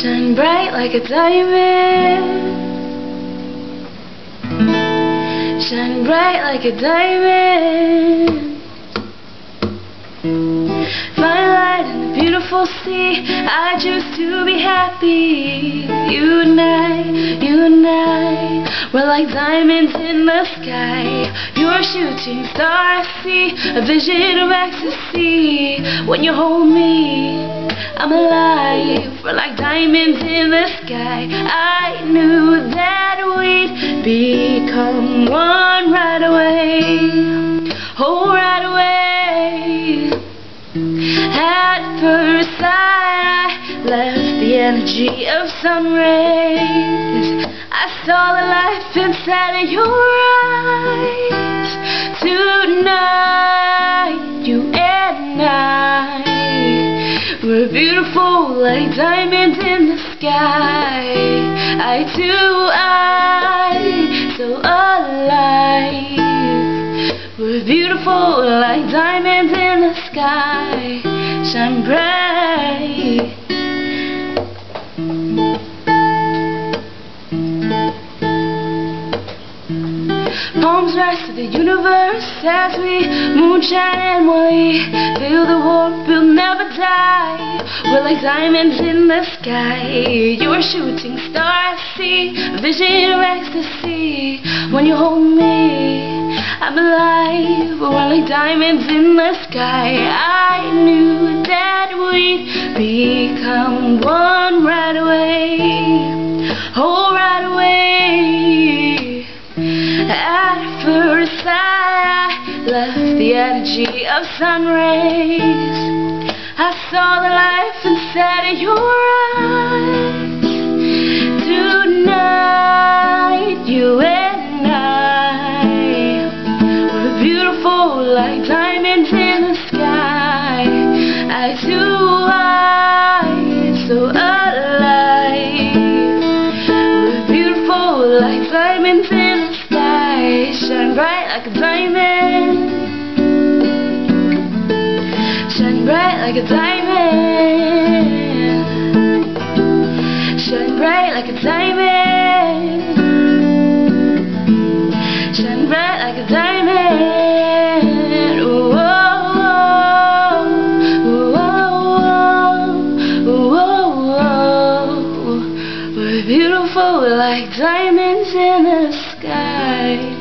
Shine bright like a diamond. Shine bright like a diamond. Find light in the beautiful sea. I choose to be happy. You and I, you and I, we're like diamonds in the sky. You're a shooting star, I see a vision of ecstasy. When you hold me, I'm alive. We're like diamonds in the sky. I knew that we'd become one right away. Oh, right away. At first sight, I left the energy of sun rays. I saw the life inside of your eyes. Tonight, were beautiful like diamonds in the sky. I do, I so alive. We're beautiful like diamonds in the sky. Shine bright. Palms rise to the universe as we moonshine and we feel the We're like diamonds in the sky. You're a shooting star, I see vision of ecstasy. When you hold me, I'm alive. We're like diamonds in the sky. I knew that we'd become one right away. Oh, right away. At first sight, I left the energy of sun rays. I saw the life inside of your eyes. Tonight, you and I were beautiful like diamonds in the sky. I do, I so alive. We're beautiful like diamonds in the sky. Shine bright like a diamond. bright like a diamond. Shine bright like a diamond. Shine bright like a diamond. Oh oh oh oh oh oh oh oh. We're beautiful, we're like diamonds in the sky.